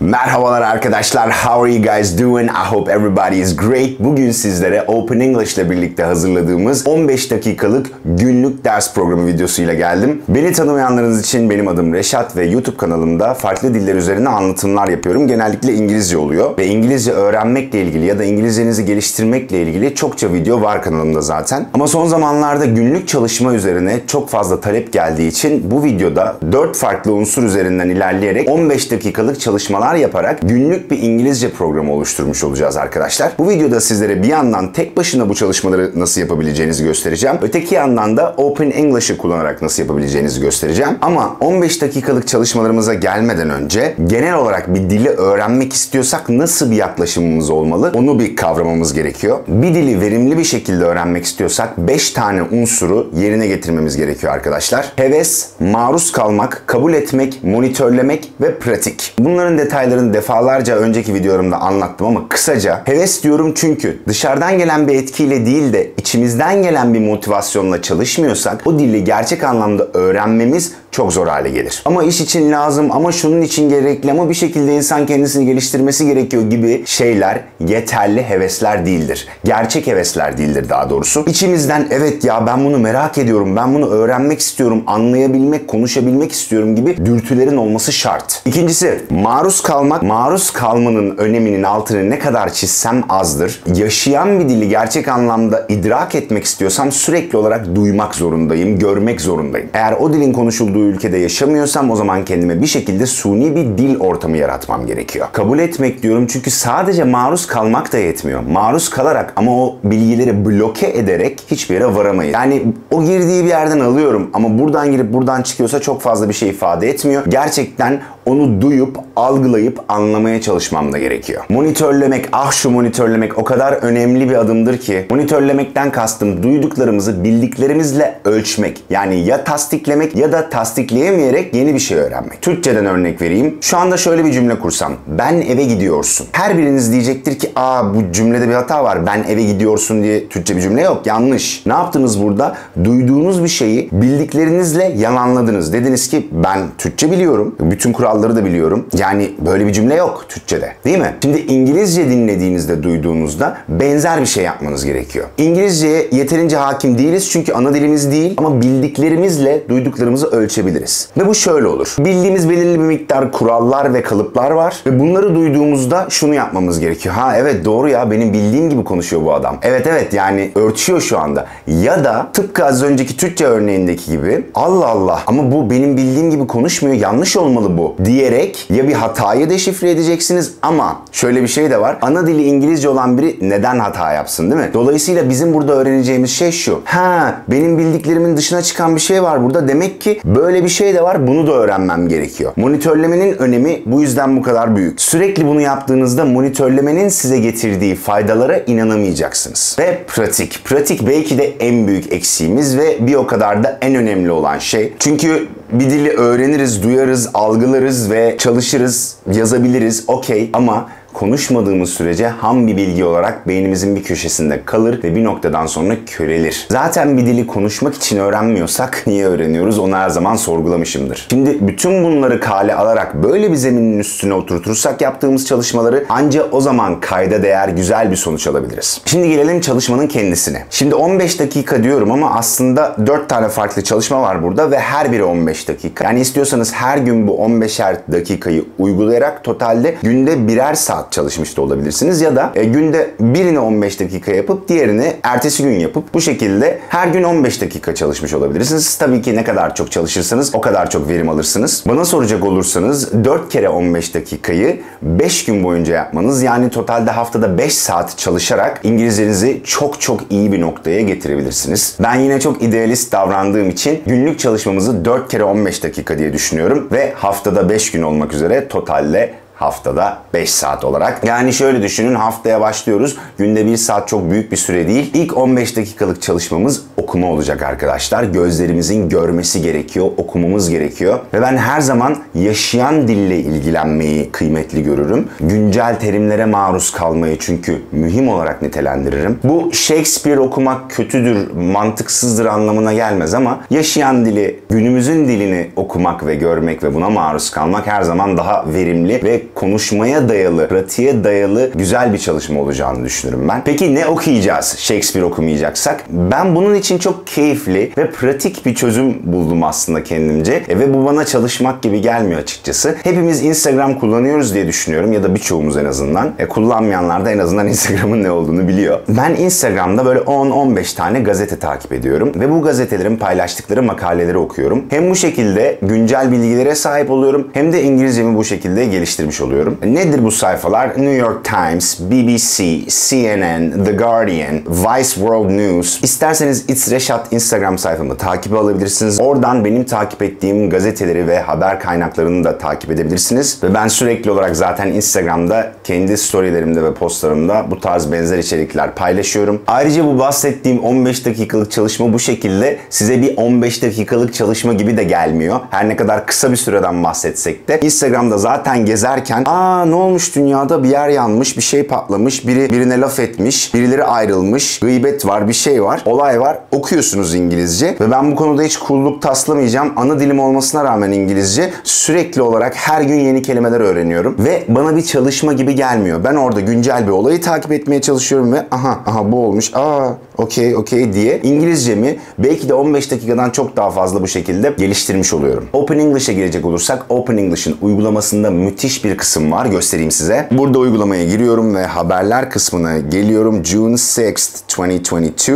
Merhabalar arkadaşlar. How are you guys doing? I hope everybody is great. Bugün sizlere Open English ile birlikte hazırladığımız 15 dakikalık günlük ders programı videosuyla geldim. Beni tanımayanlarınız için benim adım Reşat ve YouTube kanalımda farklı diller üzerine anlatımlar yapıyorum. Genellikle İngilizce oluyor ve İngilizce öğrenmekle ilgili ya da İngilizcenizi geliştirmekle ilgili çokça video var kanalımda zaten. Ama son zamanlarda günlük çalışma üzerine çok fazla talep geldiği için bu videoda 4 farklı unsur üzerinden ilerleyerek 15 dakikalık çalışmalar yaparak günlük bir İngilizce programı oluşturmuş olacağız arkadaşlar. Bu videoda sizlere bir yandan tek başına bu çalışmaları nasıl yapabileceğinizi göstereceğim. Öteki yandan da Open English'ı kullanarak nasıl yapabileceğinizi göstereceğim. Ama 15 dakikalık çalışmalarımıza gelmeden önce genel olarak bir dili öğrenmek istiyorsak nasıl bir yaklaşımımız olmalı onu bir kavramamız gerekiyor. Bir dili verimli bir şekilde öğrenmek istiyorsak 5 tane unsuru yerine getirmemiz gerekiyor arkadaşlar. Heves, maruz kalmak, kabul etmek, monitörlemek ve pratik. Bunların detayları detaylarını defalarca önceki videolarımda anlattım ama kısaca heves diyorum çünkü dışarıdan gelen bir etkiyle değil de içimizden gelen bir motivasyonla çalışmıyorsak o dili gerçek anlamda öğrenmemiz çok zor hale gelir. Ama iş için lazım, ama şunun için gerekli, ama bir şekilde insan kendisini geliştirmesi gerekiyor gibi şeyler yeterli hevesler değildir. Gerçek hevesler değildir daha doğrusu. İçimizden evet ya ben bunu merak ediyorum, ben bunu öğrenmek istiyorum, anlayabilmek, konuşabilmek istiyorum gibi dürtülerin olması şart. İkincisi maruz kalmak, maruz kalmanın öneminin altını ne kadar çizsem azdır. Yaşayan bir dili gerçek anlamda idrak etmek istiyorsam sürekli olarak duymak zorundayım, görmek zorundayım. Eğer o dilin konuşulduğu ülkede yaşamıyorsam o zaman kendime bir şekilde suni bir dil ortamı yaratmam gerekiyor. Kabul etmek diyorum çünkü sadece maruz kalmak da yetmiyor. Maruz kalarak ama o bilgileri bloke ederek hiçbir yere varamayız. Yani o girdiği bir yerden alıyorum ama buradan girip buradan çıkıyorsa çok fazla bir şey ifade etmiyor. Gerçekten onu duyup, algılayıp anlamaya çalışmam da gerekiyor. Monitörlemek, ah şu monitörlemek o kadar önemli bir adımdır ki monitörlemekten kastım duyduklarımızı bildiklerimizle ölçmek. Yani ya tasdiklemek ya da tasdikleyemeyerek yeni bir şey öğrenmek. Türkçeden örnek vereyim. Şu anda şöyle bir cümle kursam. Ben eve gidiyorsun. Her biriniz diyecektir ki aa bu cümlede bir hata var. Ben eve gidiyorsun diye Türkçe bir cümle yok. Yanlış. Ne yaptınız burada? Duyduğunuz bir şeyi bildiklerinizle yalanladınız. Dediniz ki ben Türkçe biliyorum. Bütün kuralları da biliyorum. Yani böyle bir cümle yok Türkçede. Değil mi? Şimdi İngilizce dinlediğinizde, duyduğunuzda benzer bir şey yapmanız gerekiyor. İngilizceye yeterince hakim değiliz çünkü ana dilimiz değil ama bildiklerimizle duyduklarımızı ölçebiliriz. Ve bu şöyle olur. Bildiğimiz belirli bir miktar kurallar ve kalıplar var ve bunları duyduğumuzda şunu yapmamız gerekiyor. Ha evet doğru ya benim bildiğim gibi konuşuyor bu adam. Evet evet yani örtüşüyor şu anda. Ya da tıpkı az önceki Türkçe örneğindeki gibi Allah Allah ama bu benim bildiğim gibi konuşmuyor yanlış olmalı bu diyerek ya bir hatayı deşifre edeceksiniz ama şöyle bir şey de var. Ana dili İngilizce olan biri neden hata yapsın değil mi? Dolayısıyla bizim burada öğreneceğimiz şey şu. Ha benim bildiklerimin dışına çıkan bir şey var burada. Demek ki böyle bir şey de var. Bunu da öğrenmem gerekiyor. Monitörlemenin önemi bu yüzden bu kadar büyük. Sürekli bunu yaptığınızda monitörlemenin size getirdiği faydalara inanamayacaksınız. Ve pratik. Pratik belki de en büyük eksiğimiz ve bir o kadar da en önemli olan şey. Çünkü bir dili öğreniriz, duyarız, algılarız ve çalışırız, yazabiliriz. Okey ama konuşmadığımız sürece ham bir bilgi olarak beynimizin bir köşesinde kalır ve bir noktadan sonra körelir. Zaten bir dili konuşmak için öğrenmiyorsak niye öğreniyoruz onu her zaman sorgulamışımdır. Şimdi bütün bunları kale alarak böyle bir zeminin üstüne oturtursak yaptığımız çalışmaları ancak o zaman kayda değer güzel bir sonuç alabiliriz. Şimdi gelelim çalışmanın kendisine. Şimdi 15 dakika diyorum ama aslında 4 tane farklı çalışma var burada ve her biri 15 dakika. Yani istiyorsanız her gün bu 15'er dakikayı uygulayarak totalde günde birer saat çalışmış da olabilirsiniz ya da e, günde birini 15 dakika yapıp diğerini ertesi gün yapıp bu şekilde her gün 15 dakika çalışmış olabilirsiniz. Tabii ki ne kadar çok çalışırsanız o kadar çok verim alırsınız. Bana soracak olursanız 4 kere 15 dakikayı 5 gün boyunca yapmanız yani totalde haftada 5 saat çalışarak İngilizcenizi çok çok iyi bir noktaya getirebilirsiniz. Ben yine çok idealist davrandığım için günlük çalışmamızı 4 kere 15 dakika diye düşünüyorum ve haftada 5 gün olmak üzere totalde haftada 5 saat olarak. Yani şöyle düşünün haftaya başlıyoruz. Günde 1 saat çok büyük bir süre değil. İlk 15 dakikalık çalışmamız okuma olacak arkadaşlar. Gözlerimizin görmesi gerekiyor, okumamız gerekiyor. Ve ben her zaman yaşayan dille ilgilenmeyi kıymetli görürüm. Güncel terimlere maruz kalmayı çünkü mühim olarak nitelendiririm. Bu Shakespeare okumak kötüdür, mantıksızdır anlamına gelmez ama yaşayan dili, günümüzün dilini okumak ve görmek ve buna maruz kalmak her zaman daha verimli ve konuşmaya dayalı, pratiğe dayalı güzel bir çalışma olacağını düşünürüm ben. Peki ne okuyacağız Shakespeare okumayacaksak? Ben bunun için çok keyifli ve pratik bir çözüm buldum aslında kendimce. E, ve bu bana çalışmak gibi gelmiyor açıkçası. Hepimiz Instagram kullanıyoruz diye düşünüyorum ya da birçoğumuz en azından. E, kullanmayanlar da en azından Instagram'ın ne olduğunu biliyor. Ben Instagram'da böyle 10-15 tane gazete takip ediyorum ve bu gazetelerin paylaştıkları makaleleri okuyorum. Hem bu şekilde güncel bilgilere sahip oluyorum hem de İngilizcemi bu şekilde geliştirmiş oluyorum. Nedir bu sayfalar? New York Times, BBC, CNN, The Guardian, Vice World News. İsterseniz It's Reşat Instagram sayfamı takip alabilirsiniz. Oradan benim takip ettiğim gazeteleri ve haber kaynaklarını da takip edebilirsiniz. Ve ben sürekli olarak zaten Instagram'da kendi storylerimde ve postlarımda bu tarz benzer içerikler paylaşıyorum. Ayrıca bu bahsettiğim 15 dakikalık çalışma bu şekilde size bir 15 dakikalık çalışma gibi de gelmiyor. Her ne kadar kısa bir süreden bahsetsek de Instagram'da zaten gezerken aa ne olmuş dünyada bir yer yanmış, bir şey patlamış, biri birine laf etmiş, birileri ayrılmış, gıybet var, bir şey var, olay var. Okuyorsunuz İngilizce ve ben bu konuda hiç kulluk taslamayacağım. Ana dilim olmasına rağmen İngilizce sürekli olarak her gün yeni kelimeler öğreniyorum ve bana bir çalışma gibi gelmiyor. Ben orada güncel bir olayı takip etmeye çalışıyorum ve aha aha bu olmuş. Aa okey okey diye İngilizcemi belki de 15 dakikadan çok daha fazla bu şekilde geliştirmiş oluyorum. Open English'e gelecek olursak Open English'in uygulamasında müthiş bir kısım var. Göstereyim size. Burada uygulamaya giriyorum ve haberler kısmına geliyorum. June 6th, 2022.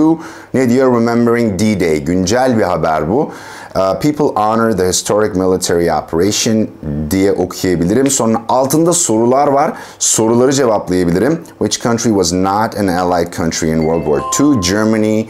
Ne diyor? Remembering D-Day. Güncel bir haber bu. Uh, people honor the historic military operation diye okuyabilirim. Sonra altında sorular var. Soruları cevaplayabilirim. Which country was not an allied country in World War II? Germany,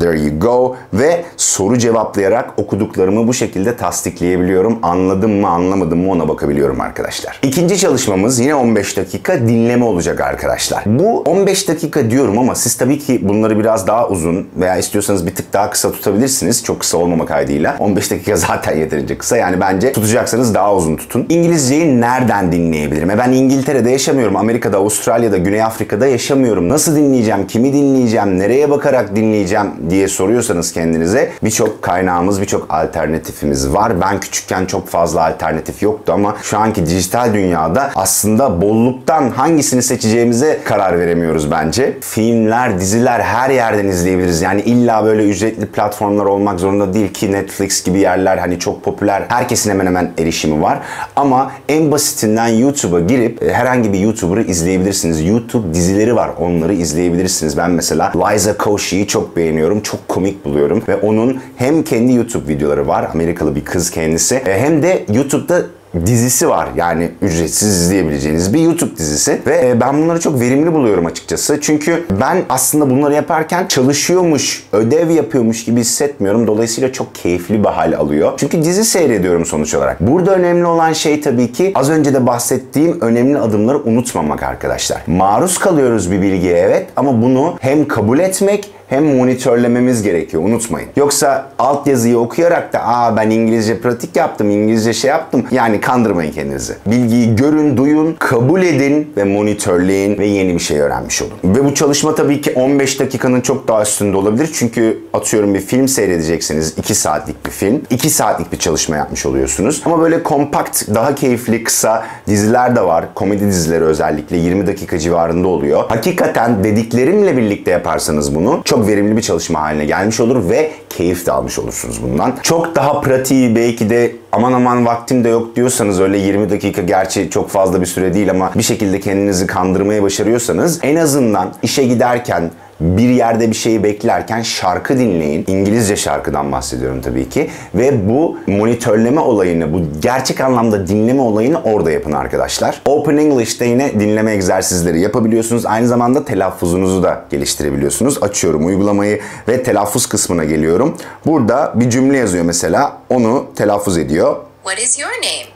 There you go. Ve soru cevaplayarak okuduklarımı bu şekilde tasdikleyebiliyorum. Anladım mı anlamadım mı ona bakabiliyorum arkadaşlar. İkinci çalışmamız yine 15 dakika dinleme olacak arkadaşlar. Bu 15 dakika diyorum ama siz tabii ki bunları biraz daha uzun veya istiyorsanız bir tık daha kısa tutabilirsiniz. Çok kısa olmamak kaydıyla. 15 dakika zaten yeterince kısa. Yani bence tutacaksanız daha uzun tutun. İngilizceyi nereden dinleyebilirim? E ben İngiltere'de yaşamıyorum. Amerika'da, Avustralya'da, Güney Afrika'da yaşamıyorum. Nasıl dinleyeceğim? Kimi dinleyeceğim? Nereye bakarak dinleyeceğim? Diye soruyorsanız kendinize birçok kaynağımız, birçok alternatifimiz var. Ben küçükken çok fazla alternatif yoktu ama şu anki dijital dünyada aslında bolluktan hangisini seçeceğimize karar veremiyoruz bence. Filmler, diziler her yerden izleyebiliriz. Yani illa böyle ücretli platformlar olmak zorunda değil ki Netflix gibi yerler hani çok popüler. Herkesin hemen hemen erişimi var. Ama en basitinden YouTube'a girip e, herhangi bir YouTuber'ı izleyebilirsiniz. YouTube dizileri var. Onları izleyebilirsiniz. Ben mesela Liza Koshy'yi çok beğeniyorum çok komik buluyorum. Ve onun hem kendi YouTube videoları var. Amerikalı bir kız kendisi. E, hem de YouTube'da dizisi var. Yani ücretsiz izleyebileceğiniz bir YouTube dizisi. Ve e, ben bunları çok verimli buluyorum açıkçası. Çünkü ben aslında bunları yaparken çalışıyormuş, ödev yapıyormuş gibi hissetmiyorum. Dolayısıyla çok keyifli bir hal alıyor. Çünkü dizi seyrediyorum sonuç olarak. Burada önemli olan şey tabii ki az önce de bahsettiğim önemli adımları unutmamak arkadaşlar. Maruz kalıyoruz bir bilgiye evet ama bunu hem kabul etmek hem monitörlememiz gerekiyor unutmayın. Yoksa altyazıyı okuyarak da aa ben İngilizce pratik yaptım, İngilizce şey yaptım. Yani kandırmayın kendinizi. Bilgiyi görün, duyun, kabul edin ve monitörleyin ve yeni bir şey öğrenmiş olun. Ve bu çalışma tabii ki 15 dakikanın çok daha üstünde olabilir. Çünkü atıyorum bir film seyredeceksiniz. 2 saatlik bir film. 2 saatlik bir çalışma yapmış oluyorsunuz. Ama böyle kompakt, daha keyifli, kısa diziler de var. Komedi dizileri özellikle 20 dakika civarında oluyor. Hakikaten dediklerimle birlikte yaparsanız bunu çok çok verimli bir çalışma haline gelmiş olur ve keyif de almış olursunuz bundan. Çok daha pratiği belki de aman aman vaktim de yok diyorsanız öyle 20 dakika gerçi çok fazla bir süre değil ama bir şekilde kendinizi kandırmaya başarıyorsanız en azından işe giderken bir yerde bir şeyi beklerken şarkı dinleyin. İngilizce şarkıdan bahsediyorum tabii ki. Ve bu monitörleme olayını, bu gerçek anlamda dinleme olayını orada yapın arkadaşlar. Open English'te yine dinleme egzersizleri yapabiliyorsunuz. Aynı zamanda telaffuzunuzu da geliştirebiliyorsunuz. Açıyorum uygulamayı ve telaffuz kısmına geliyorum. Burada bir cümle yazıyor mesela. Onu telaffuz ediyor. What is your name?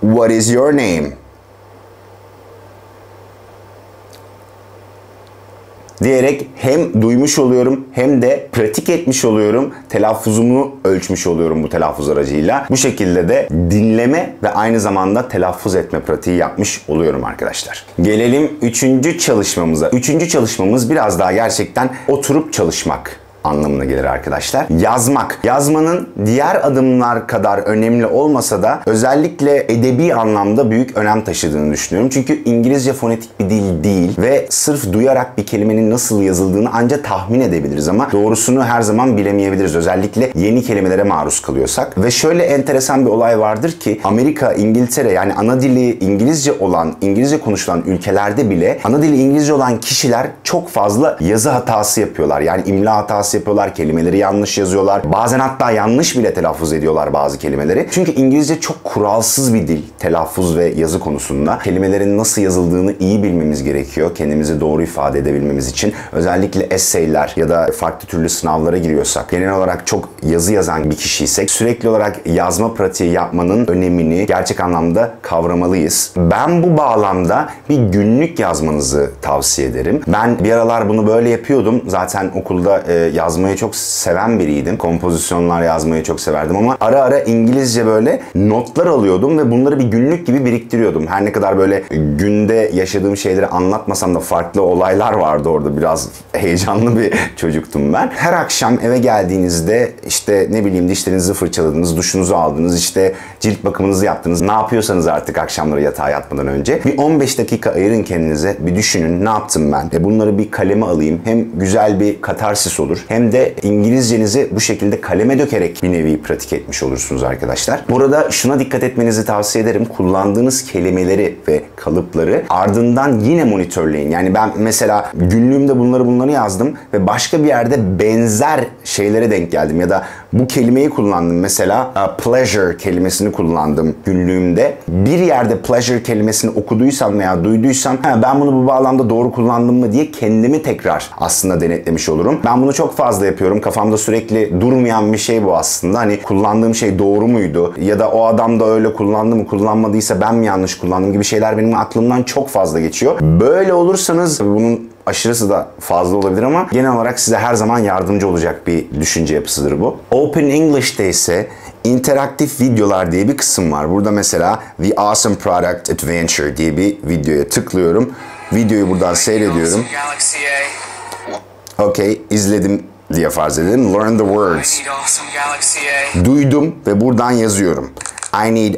What is your name? Diyerek hem duymuş oluyorum hem de pratik etmiş oluyorum. Telaffuzumu ölçmüş oluyorum bu telaffuz aracıyla. Bu şekilde de dinleme ve aynı zamanda telaffuz etme pratiği yapmış oluyorum arkadaşlar. Gelelim üçüncü çalışmamıza. Üçüncü çalışmamız biraz daha gerçekten oturup çalışmak anlamına gelir arkadaşlar. Yazmak. Yazmanın diğer adımlar kadar önemli olmasa da özellikle edebi anlamda büyük önem taşıdığını düşünüyorum. Çünkü İngilizce fonetik bir dil değil ve sırf duyarak bir kelimenin nasıl yazıldığını ancak tahmin edebiliriz ama doğrusunu her zaman bilemeyebiliriz. Özellikle yeni kelimelere maruz kalıyorsak. Ve şöyle enteresan bir olay vardır ki Amerika, İngiltere yani ana dili İngilizce olan, İngilizce konuşulan ülkelerde bile ana dili İngilizce olan kişiler çok fazla yazı hatası yapıyorlar. Yani imla hatası yapıyorlar, kelimeleri yanlış yazıyorlar. Bazen hatta yanlış bile telaffuz ediyorlar bazı kelimeleri. Çünkü İngilizce çok kuralsız bir dil telaffuz ve yazı konusunda. Kelimelerin nasıl yazıldığını iyi bilmemiz gerekiyor. Kendimizi doğru ifade edebilmemiz için. Özellikle essayler ya da farklı türlü sınavlara giriyorsak, genel olarak çok yazı yazan bir kişiysek sürekli olarak yazma pratiği yapmanın önemini gerçek anlamda kavramalıyız. Ben bu bağlamda bir günlük yazmanızı tavsiye ederim. Ben bir aralar bunu böyle yapıyordum. Zaten okulda e, yazmayı çok seven biriydim. Kompozisyonlar yazmayı çok severdim ama ara ara İngilizce böyle notlar alıyordum ve bunları bir günlük gibi biriktiriyordum. Her ne kadar böyle günde yaşadığım şeyleri anlatmasam da farklı olaylar vardı orada. Biraz heyecanlı bir çocuktum ben. Her akşam eve geldiğinizde işte ne bileyim dişlerinizi fırçaladınız, duşunuzu aldınız, işte cilt bakımınızı yaptınız. Ne yapıyorsanız artık akşamları yatağa yatmadan önce bir 15 dakika ayırın kendinize. Bir düşünün ne yaptım ben? E bunları bir kaleme alayım. Hem güzel bir katarsis olur hem de İngilizcenizi bu şekilde kaleme dökerek bir nevi pratik etmiş olursunuz arkadaşlar. Burada şuna dikkat etmenizi tavsiye ederim. Kullandığınız kelimeleri ve kalıpları ardından yine monitörleyin. Yani ben mesela günlüğümde bunları bunları yazdım ve başka bir yerde benzer şeylere denk geldim ya da bu kelimeyi kullandım. Mesela pleasure kelimesini kullandım günlüğümde. Bir yerde pleasure kelimesini okuduysam veya duyduysam ben bunu bu bağlamda doğru kullandım mı diye kendimi tekrar aslında denetlemiş olurum. Ben bunu çok fazla yapıyorum. Kafamda sürekli durmayan bir şey bu aslında. Hani kullandığım şey doğru muydu? Ya da o adam da öyle kullandı mı kullanmadıysa ben mi yanlış kullandım gibi şeyler benim aklımdan çok fazla geçiyor. Böyle olursanız bunun aşırısı da fazla olabilir ama genel olarak size her zaman yardımcı olacak bir düşünce yapısıdır bu. Open English'te ise interaktif videolar diye bir kısım var. Burada mesela The Awesome Product Adventure diye bir videoya tıklıyorum. Videoyu buradan seyrediyorum. Okey, izledim diye farz edelim. Learn the words. Duydum ve buradan yazıyorum. I need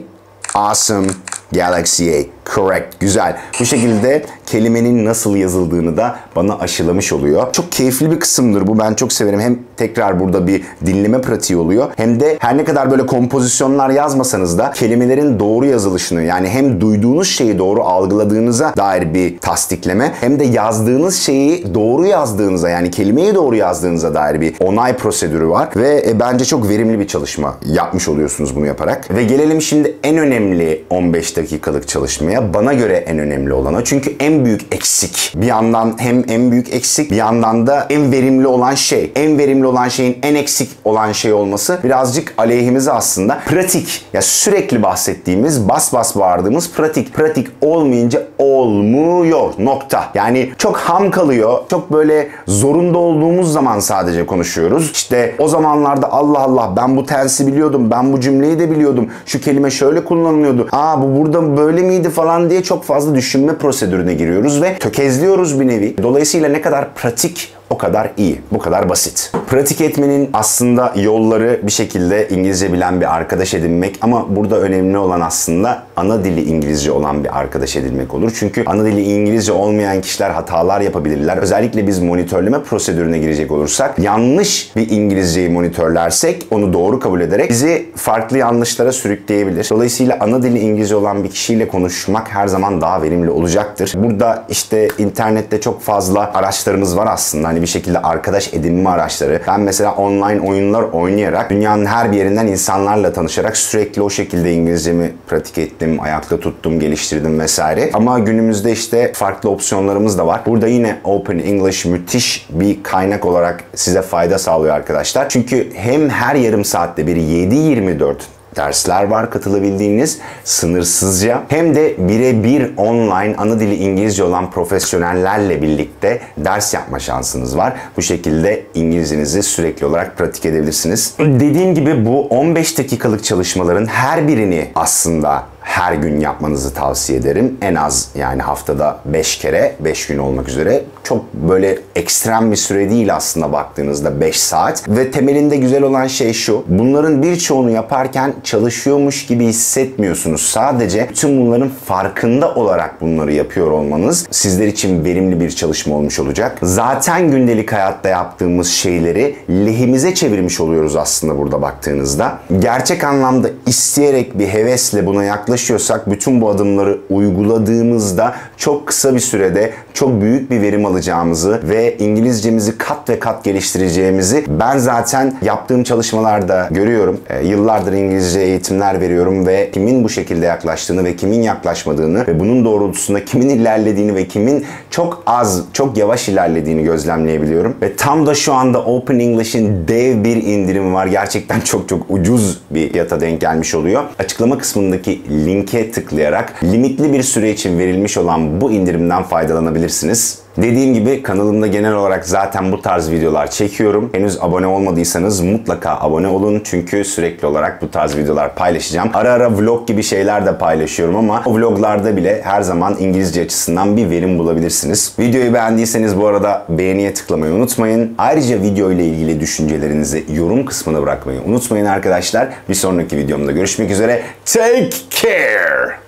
awesome Galaxy A. Correct. Güzel. Bu şekilde kelimenin nasıl yazıldığını da bana aşılamış oluyor. Çok keyifli bir kısımdır bu. Ben çok severim. Hem tekrar burada bir dinleme pratiği oluyor. Hem de her ne kadar böyle kompozisyonlar yazmasanız da kelimelerin doğru yazılışını yani hem duyduğunuz şeyi doğru algıladığınıza dair bir tasdikleme hem de yazdığınız şeyi doğru yazdığınıza yani kelimeyi doğru yazdığınıza dair bir onay prosedürü var. Ve e, bence çok verimli bir çalışma yapmış oluyorsunuz bunu yaparak. Ve gelelim şimdi en önemli 15 dakikalık çalışmaya. Bana göre en önemli olana. Çünkü en büyük eksik. Bir yandan hem en büyük eksik bir yandan da en verimli olan şey. En verimli olan şeyin en eksik olan şey olması birazcık aleyhimize aslında. Pratik. Ya sürekli bahsettiğimiz, bas bas bağırdığımız pratik. Pratik olmayınca olmuyor. Nokta. Yani çok ham kalıyor. Çok böyle zorunda olduğumuz zaman sadece konuşuyoruz. İşte o zamanlarda Allah Allah ben bu tensi biliyordum. Ben bu cümleyi de biliyordum. Şu kelime şöyle kullanılıyordu. Aa bu burada böyle miydi falan diye çok fazla düşünme prosedürüne giriyoruz ve tökezliyoruz bir nevi. Dolayısıyla ne kadar pratik o kadar iyi. Bu kadar basit. Pratik etmenin aslında yolları bir şekilde İngilizce bilen bir arkadaş edinmek ama burada önemli olan aslında ana dili İngilizce olan bir arkadaş edinmek olur. Çünkü ana dili İngilizce olmayan kişiler hatalar yapabilirler. Özellikle biz monitörleme prosedürüne girecek olursak yanlış bir İngilizceyi monitörlersek onu doğru kabul ederek bizi farklı yanlışlara sürükleyebilir. Dolayısıyla ana dili İngilizce olan bir kişiyle konuşmak her zaman daha verimli olacaktır. Burada işte internette çok fazla araçlarımız var aslında. Hani bir şekilde arkadaş edinme araçları. Ben mesela online oyunlar oynayarak dünyanın her bir yerinden insanlarla tanışarak sürekli o şekilde İngilizcemi pratik ettim, ayakta tuttum, geliştirdim vesaire. Ama günümüzde işte farklı opsiyonlarımız da var. Burada yine Open English müthiş bir kaynak olarak size fayda sağlıyor arkadaşlar. Çünkü hem her yarım saatte bir 7-24 dersler var katılabildiğiniz sınırsızca hem de birebir online ana dili İngilizce olan profesyonellerle birlikte ders yapma şansınız var. Bu şekilde İngilizcenizi sürekli olarak pratik edebilirsiniz. Dediğim gibi bu 15 dakikalık çalışmaların her birini aslında her gün yapmanızı tavsiye ederim. En az yani haftada 5 kere, 5 gün olmak üzere. Çok böyle ekstrem bir süre değil aslında baktığınızda 5 saat. Ve temelinde güzel olan şey şu. Bunların birçoğunu yaparken çalışıyormuş gibi hissetmiyorsunuz. Sadece tüm bunların farkında olarak bunları yapıyor olmanız sizler için verimli bir çalışma olmuş olacak. Zaten gündelik hayatta yaptığımız şeyleri lehimize çevirmiş oluyoruz aslında burada baktığınızda. Gerçek anlamda isteyerek bir hevesle buna yaklaşıyorsak bütün bu adımları uyguladığımızda çok kısa bir sürede çok büyük bir verim alacağımızı ve İngilizcemizi kat ve kat geliştireceğimizi ben zaten yaptığım çalışmalarda görüyorum. E, yıllardır İngilizce eğitimler veriyorum ve kimin bu şekilde yaklaştığını ve kimin yaklaşmadığını ve bunun doğrultusunda kimin ilerlediğini ve kimin çok az, çok yavaş ilerlediğini gözlemleyebiliyorum. Ve tam da şu anda Open English'in dev bir indirimi var. Gerçekten çok çok ucuz bir fiyata denk gelmiş oluyor. Açıklama kısmındaki linke tıklayarak limitli bir süre için verilmiş olan bu indirimden faydalanabilirsiniz. Dediğim gibi kanalımda genel olarak zaten bu tarz videolar çekiyorum. Henüz abone olmadıysanız mutlaka abone olun. Çünkü sürekli olarak bu tarz videolar paylaşacağım. Ara ara vlog gibi şeyler de paylaşıyorum ama o vloglarda bile her zaman İngilizce açısından bir verim bulabilirsiniz. Videoyu beğendiyseniz bu arada beğeniye tıklamayı unutmayın. Ayrıca video ile ilgili düşüncelerinizi yorum kısmına bırakmayı unutmayın arkadaşlar. Bir sonraki videomda görüşmek üzere. Take care!